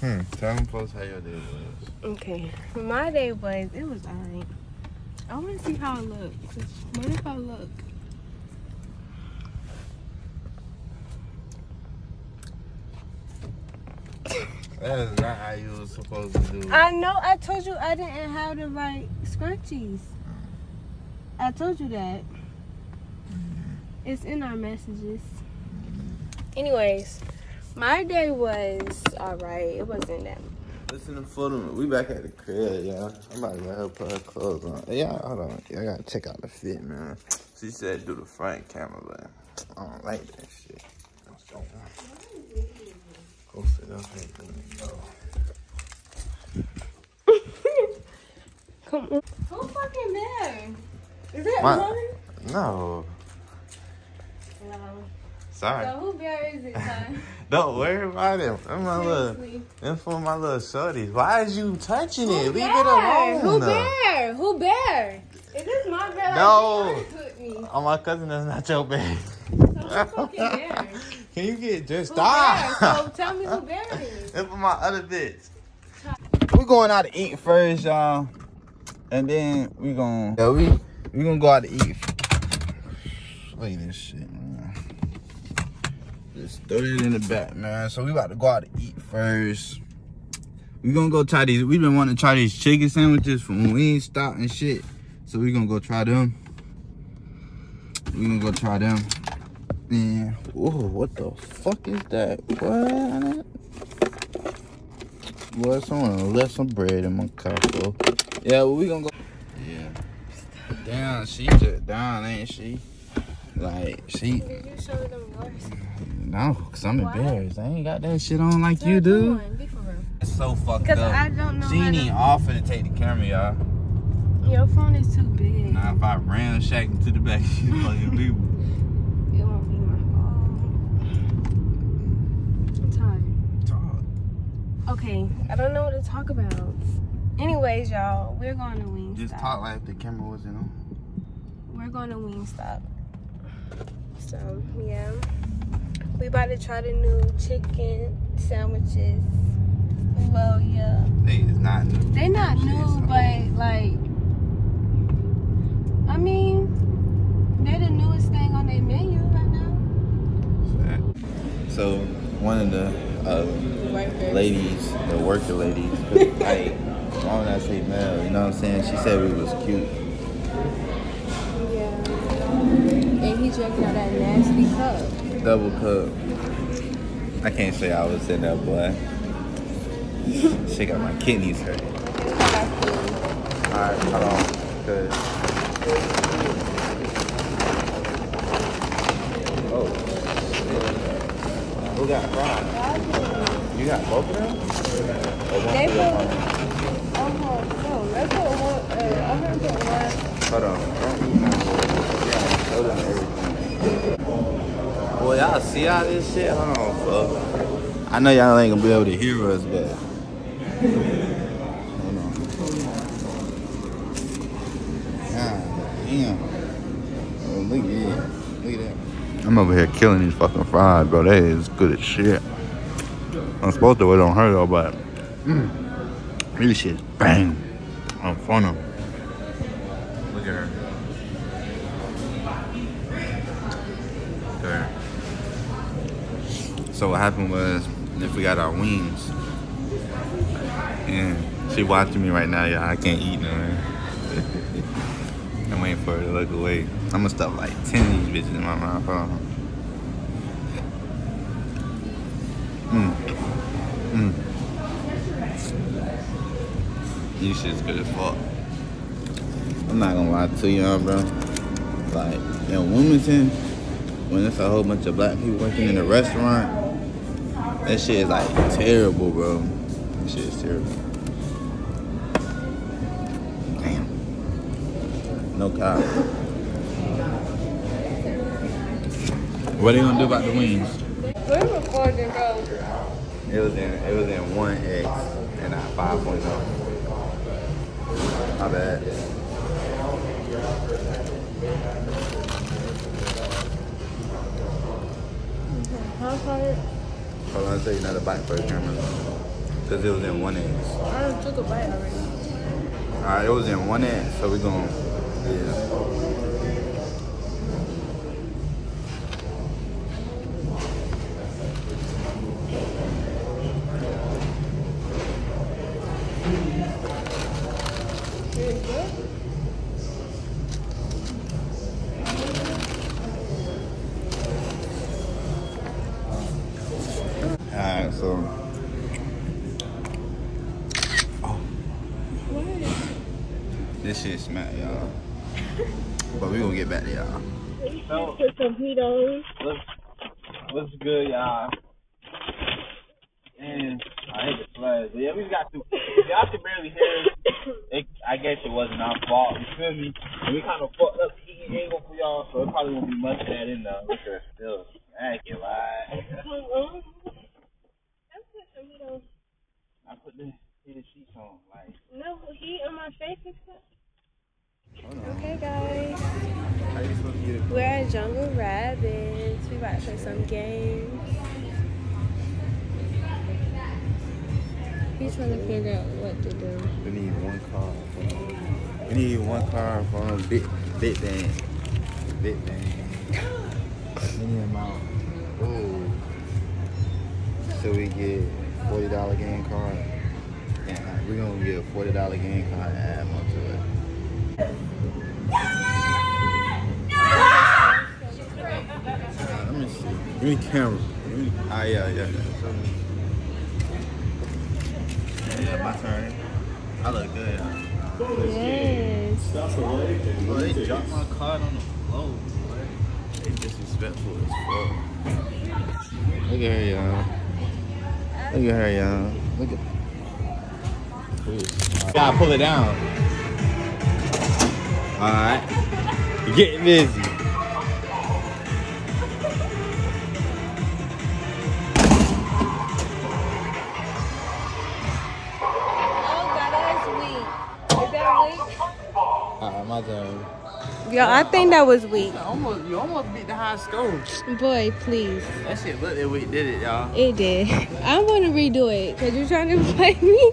Hmm. Tell them folks how your day was. Okay. My day was, it was alright. I want to see how it looks. What if I look? That is not how you was supposed to do it. I know. I told you I didn't have the right scrunchies. I told you that. It's in our messages. Anyways, my day was alright. It wasn't that. Listen to Fulham. We back at the crib, y'all. I'm about to let her put her clothes on. Yeah, hold on. I gotta check out the fit, man. She said do the front camera, but I don't like that shit. So, go sit up here. Go. Come on. Who fucking there? Is that My- mine? No. No. Sorry. So who bear is it, son? Don't worry about it. Them my little, Seriously. them for my little shorties. Why is you touching it? Who Leave it alone. Who bear? Who bear? Is this my bear? No. Like. Oh, my cousin, that's not your bag. So bear? Can you get just Who stop? bear? So tell me who bear it is. That's for my other bitch. We're going out to eat first, y'all. And then we gonna yeah, we we gonna go out to eat. Look at this shit, man. Just throw it in the back, man. So we about to go out to eat first. We gonna go try these. We've been wanting to try these chicken sandwiches from Wingstop and shit. So we gonna go try them. We gonna go try them. And oh, what the fuck is that? What? Boy, someone left some bread in my cup. bro. Yeah, well, we gonna go. Yeah. Damn, she just down, ain't she? Like she. Did you show them yours? No, cause I'm Why? embarrassed. I ain't got that shit on like Son, you do. on, be for real. It's so fucked up. I don't know she how to- offer to take the camera, y'all. Your phone is too big. Now if I ran shack into the back, she fucking people. It won't be my fault. I'm tired. Okay, I don't know what to talk about. Anyways, y'all, we're going to Wingstop. Just talk like the camera wasn't on. We're going to Wingstop. So, yeah. We about to try the new chicken sandwiches. Well, yeah. They is not new. They not new, so- but like, I mean, they're the newest thing on their menu right now. So one of the uh, ladies, the worker ladies, like why would I say male? You know what I'm saying? She said we was cute. Yeah. And he drinking out that nasty cup. Double cup. I can't say I was in that boy. she got my kidneys hurt. Alright, hold on. Cause Oh. Who got fries? You got both of them? They put, oh, mama? no, they put one, uh, I'm gonna put one. Hold on. Don't eat none. Yeah, show them everything. Boy, y'all see all this shit? Hold on, fuck. I know y'all ain't gonna be able to hear us, but. Hold on. God damn. Oh, look at it. Look at that. I'm over here killing these fucking fries, bro. They is good as shit. I'm supposed to wait on her though, but. Mm, this shit's bang. I'm fun of. Look at her. Look at her. So what happened was, if we got our wings, and she watching me right now, y'all. I can't eat none. I'm waiting for her to look away. I'm gonna stuff like ten of these bitches in my mouth. Hold on. Mm. Mm. These shit's good as fuck. I'm not gonna lie to y'all, bro. Like in Wilmington, when there's a whole bunch of black people working in a restaurant, that shit is like terrible, bro. That shit is terrible. Damn. No cop. What are you gonna do about the wings? We're recording, bro. It was in it was in one X and not five oh. My bad. How far? Hold on, I'll you another bite for the camera. Because it was in one end. I took a bite already. Alright, it was in one end, so we're gonna yeah. Alright, so this shit smack, y'all. But we gonna get back to y'all. Put some Cheetos. What's, what's good, y'all? And I hate the flash. Yeah, we got to. Y'all can barely hear it. it. I guess it wasn't our fault. You feel me? We kind of fucked up the eating angle for y'all, so it probably won't be much of that in the liquor still. I can't lie. Let's uh-huh put some Cheetos. I put the heated. Like, No heat on my face and stuff. Okay, guys. How you supposed to get it? We're at Jungle Rapids. We about to play some games. He's trying to figure out what to do. We need one car. For, we need one car for a big, big bang. Big bang. Any amount. Oh. So we get forty dollar game card. Yeah, we're gonna get a forty dollar game card and add more to it. Let me see. Give me camera. Give me- Ah, yeah, yeah. Yeah, yeah, my turn. I look good. Yes. Bro, they dropped my card on the floor. boy. They disrespectful as fuck. Look at her, y'all. Look at her, y'all. Look at. Gotta pull it down. Alright. Get busy. Oh, God, that's weak. Is that weak? Alright, my turn. Yo, I think that was weak. Almost, you almost beat the high score. Boy, please. That shit looked like we did it, y'all. It did. I want to redo it because you're trying to play me.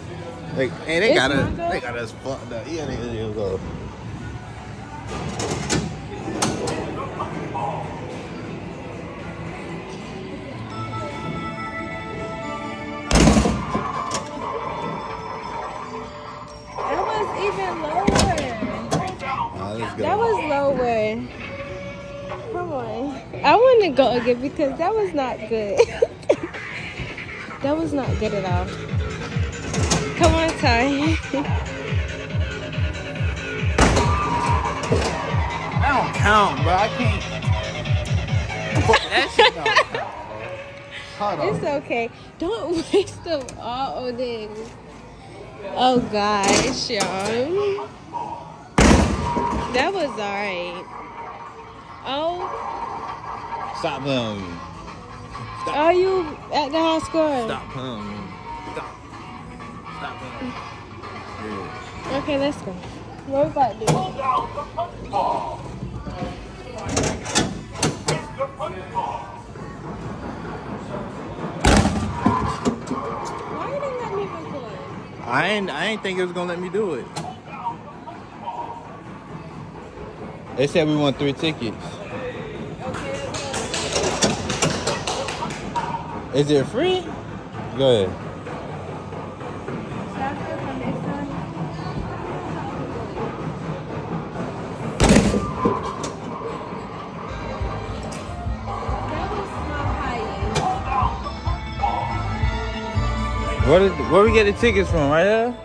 They, hey, they It's got us. They got us fucked up. Yeah, they, they go. That was even lower. Go. That was lower. Come on. I want to go again because that was not good. that was not good at all. Come on, Ty. That don't count, bro. I can't. Fuck that shit don't count, bro. Hold on. It's okay. Don't waste them all on this. Oh gosh, y'all. That was alright. Oh, Stop playing with me. are you at the high score? Stop playing Okay, let's go. What we about to do? Why didn't let me record? I ain't. I ain't think it was gonna let me do it. They said we won three tickets. Is it free? Go ahead. Where did where we get the tickets from? Right here.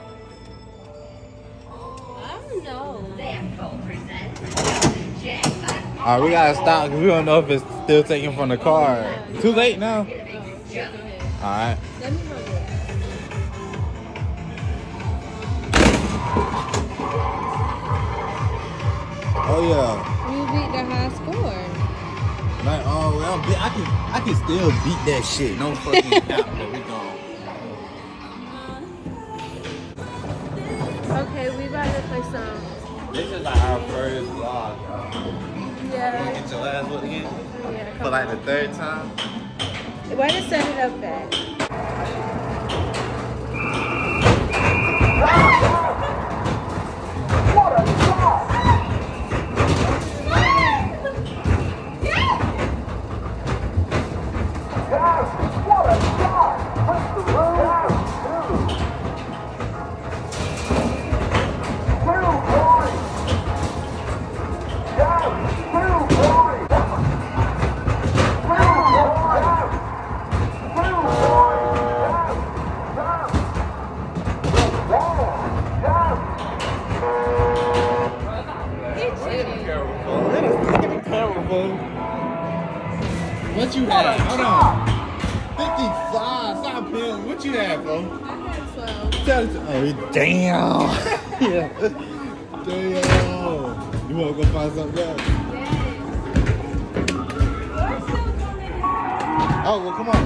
I don't know. All right, we gotta stop because we don't know if it's still taken from the car. Too late now. All right. Let me hold it. Oh yeah. You beat the high score. Like oh well, I can I can still beat that shit. No fucking doubt, Okay, we about to play some. This is like our first vlog. y'all. Yeah. Get your last one again Yeah. for Come like the third time. on. Why did set it up at? He What you had? Hold on. 55. Stop playing. What you had, bro? I had 12. Tell it Oh, damn. yeah. Damn. You want to go find something else? In. Oh, well, come on.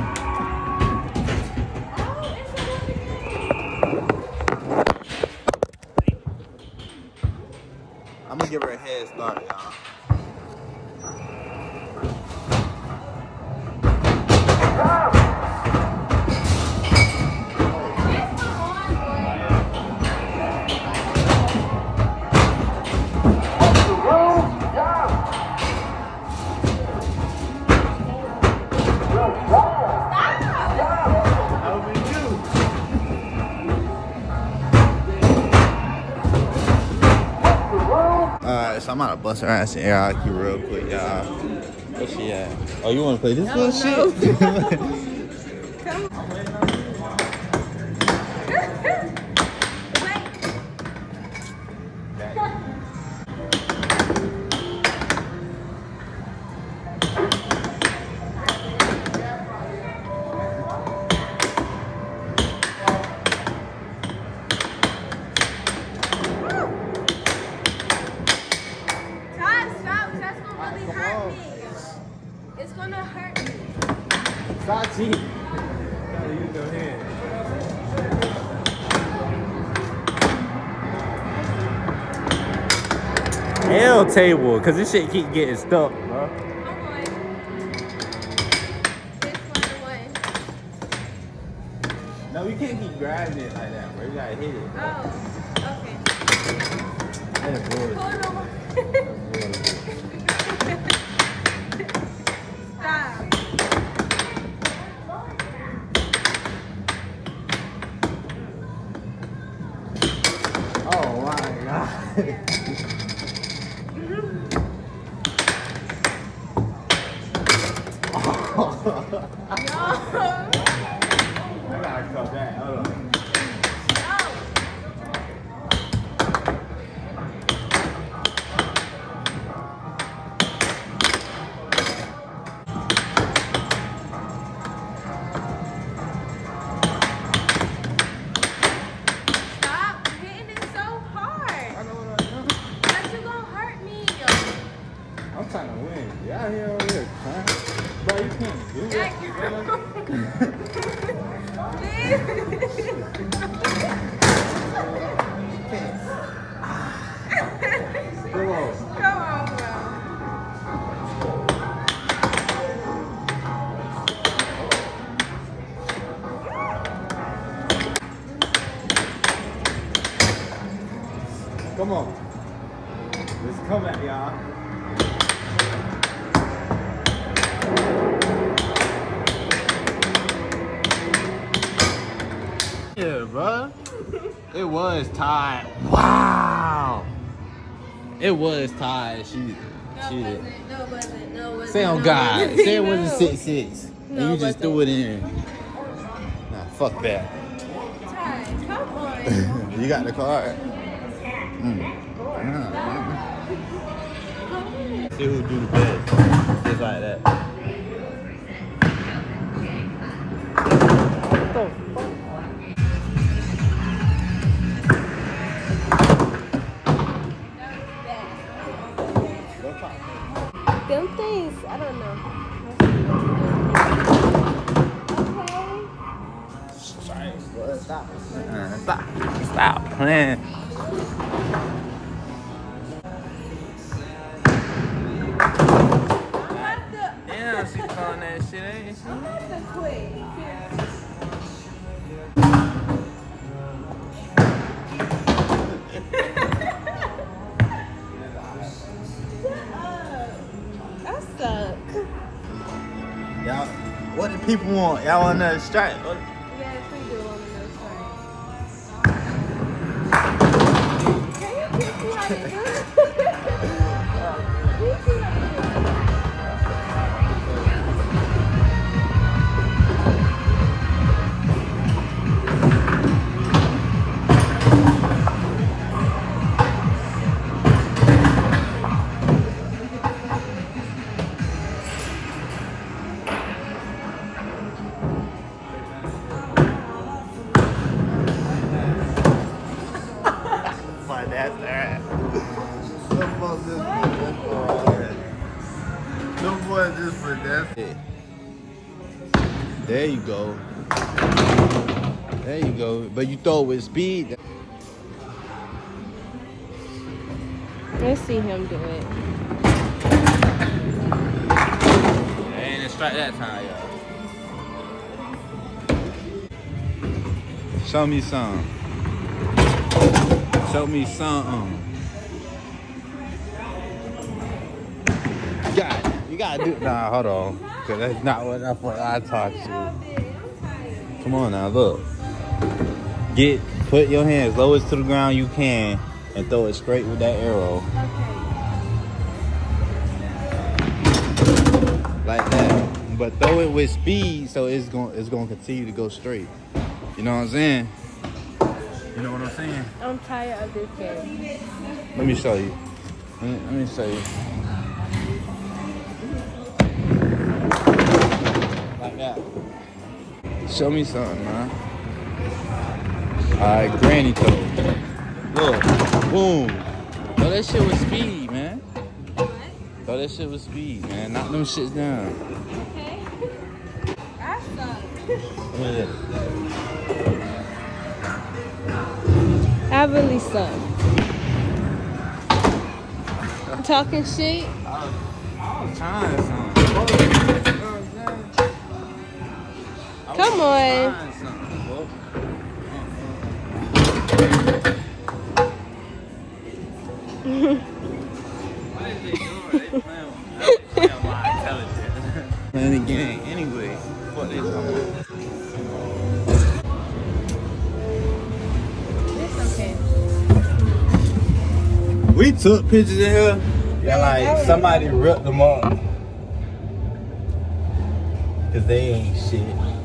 I'm to give her a head start, y'all. Bust her ass in air hockey real quick, y'all. Where she at? Oh, you want to play this little shit? Come Todd, Table, cause this shit keep getting stuck, bro. I'm on. Six, one, one. No, you can't keep grabbing it like that, bro. You gotta hit it. Oh, okay. That's. Hold on. Stop. Oh my god. tied. Wow. It was tied. She, No, she wasn't. No, it wasn't. No, it wasn't. Say on No, God. wasn't. Say it wasn't No. six six. And No, you just threw it in. Nah, fuck that. Ty, come on. you got the card. Mm. see who do the best. Just like that. Them things, I don't know. Okay. Stop. Stop. Stop playing. Damn, she calling that shit, ain't she? I people want? Y'all want another strike? Go. There you go. But you throw it with speed. Let's see him do it. And it's strike that time, y'all. Show me some. Show me something. You got, you gotta do. Nah, hold on, cause that's not what that's what I talk to. Come on now, look. Get put your hands lowest to the ground you can, and throw it straight with that arrow, like that. But throw it with speed, so it's going it's gonna continue to go straight. You know what I'm saying? You know what I'm saying? I'm tired of this game. Let me show you. Let me, let me show you. Like that. Show me something, man. Alright, granny toe. Look, boom. Throw that shit with speed, man. Throw that shit with speed, man. Knock them shits down. Okay. I suck. Look at that. I really suck. Talking shit. I was trying something. My intelligence. Playing the game anyway. What they talking? It's okay. We took pictures in here. Yeah, like somebody ripped them up. Cause they ain't shit.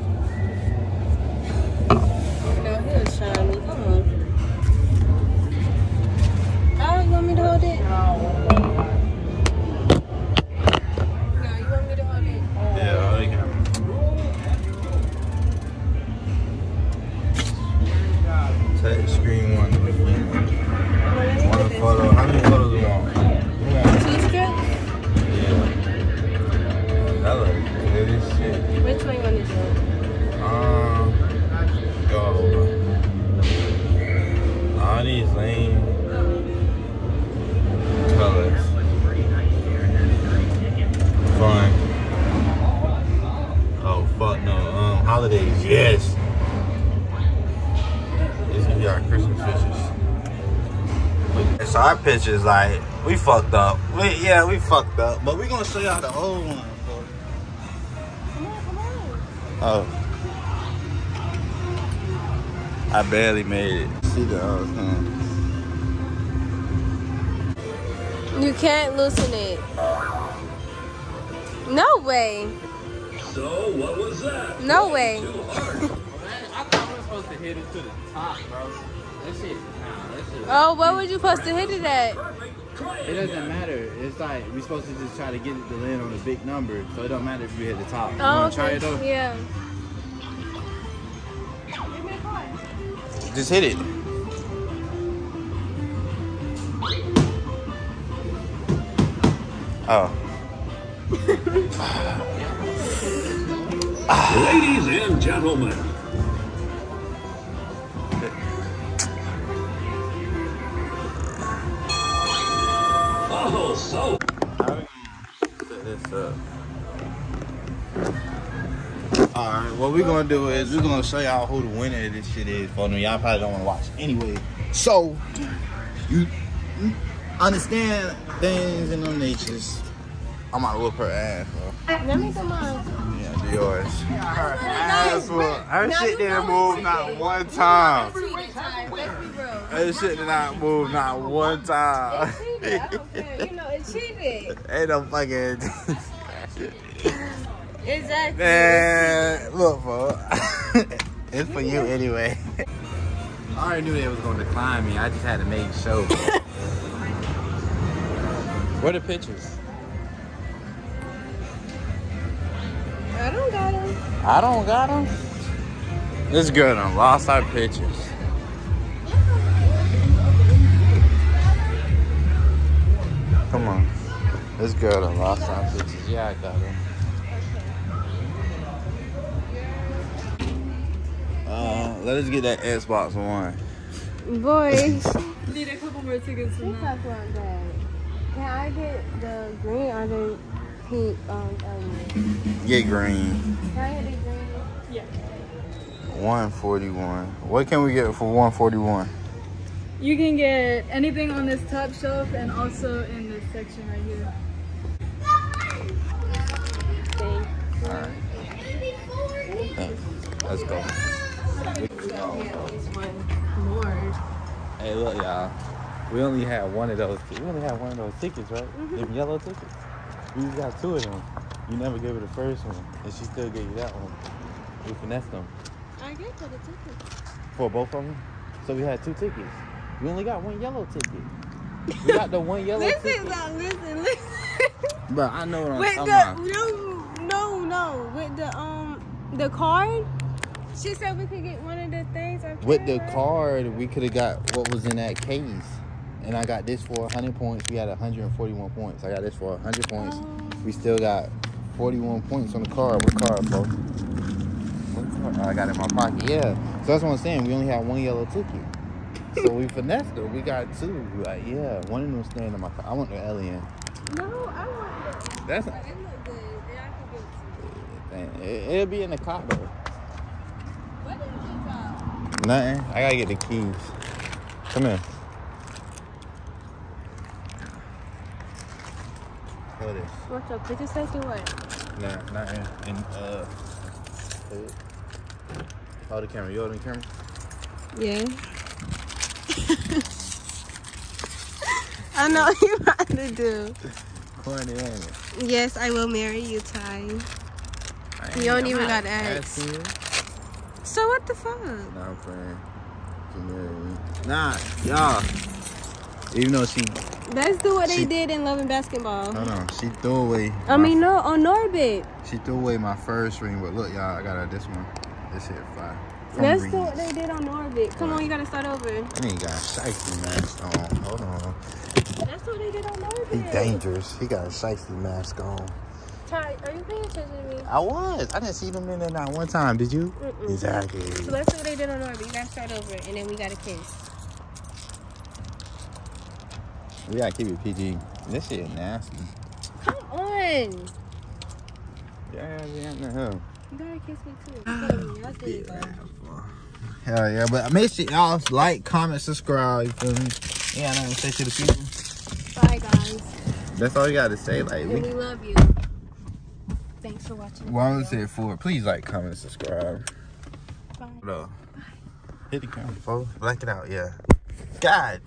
Holidays, yes. These are our Christmas pictures. So our pictures, like we fucked up. We yeah, we fucked up, but we gonna show y'all the old one. Come on, come on. Oh. I barely made it. See the old thing. You can't loosen it. No way. So, what was that? No way. I thought we were supposed to hit it to the top, bro. That shit, nah, that shit. Oh, what were you supposed to hit it at? It doesn't matter. It's like we're supposed to just try to get it to land on a big number, so it don't matter if you hit the top. You Oh, wanna try it though? Yeah. Just hit it. Oh. Ladies and gentlemen, oh, so Set this up. Alright, what we're gonna do is we're gonna show y'all who the winner of this shit is for them. Y'all probably don't wanna watch anyway. So, you understand things in them natures. I'm gonna whoop her ass, bro. Let me come on. Yeah, do yours. Her ass was, her Now shit didn't move not one time. Cheating time. Let's. Her shit did not move not one time. It's cheated. I don't care. You know, it's cheated. Ain't no fucking. Exactly. Man, look, bro. it's for you anyway. I already knew they was gonna decline me. I just had to make sure. Where the pictures? I don't got him. I don't got them. This girl done lost our pictures. Come on. This girl done lost our pictures. Yeah, I got her. Uh, let us get that Xbox One. Boy. Need a couple more tickets We from that. talk that. Can I get the green or the pink? Um, um, Get green. can I get the green? 141. What can we get for 141? You can get anything on this top shelf and also in this section right here. Thing. Alright. Thanks. Let's go. at least one more. Hey, look, y'all. We only had one of those. We only had one of those tickets, right? Them yellow tickets. We just got two of them. You never gave her the first one, and she still gave you that one. We finessed them I gave her the ticket. for both of them. So we had two tickets. We only got one yellow ticket. We got the one yellow Listen, ticket. now, listen, listen. Bro, I know what I'm With talking the about. no, no, no. With the um, the card. She said we could get one of the things. up With the right? card, we could have got what was in that case. And I got this for 100 points. We had 141 points. I got this for 100 points. Oh. We still got 41 points on the card. What card, bro? What card? Oh, I got it in my pocket. Yeah. So that's what I'm saying. We only had one yellow ticket. So we finessed her. We got two. Like, yeah. One of them staying in my car. I want the alien. No, I want it. That's It look good. Yeah, I can get it. it, it'll be in the car though. What did you drop? Nothing. I gotta get the keys. Come here. Hold this. What's up? Did you say to what? Nah, nothing. And uh, hold. Hold the camera. You holding the camera? Yeah. I know what you about to do. Corny, ain't it? Yes, I will marry you, Ty. You don't even gotta ask. So what the fuck? Nah, I'm playing. To marry me. Nah, y'all. Even though she, That's the what they did in Love and Basketball. hold on, she threw away. I mean, no, on Norbit. she threw away my first ring, but look, y'all, I got her this one. This shit fire. From That's Reed's. the what they did on Norbit. Come on, you gotta start over. That nigga got shiesty mask on. Hold on. That's what they did on Norbit. He dangerous. He got a shiesty mask on. Ty, are you paying attention to me? I was. I didn't see them in there not one time. Did you? Mm-mm. Exactly. So that's what they did on Norbit. You gotta start over, and then we gotta kiss. We gotta keep it PG. This shit nasty. Come on. Yeah, yeah, the hell. You gotta kiss me too. Ah, That's what you got. Hell yeah, but make sure y'all like, comment, subscribe. You feel me? Yeah, nothing to say to the people. Bye, guys. That's all you gotta say. Like And we. we love you. Thanks for watching. the Well, I'm gonna video. say it for. Please like, comment, subscribe. Bye. No. Hit the camera, folks. Black it out. Yeah. God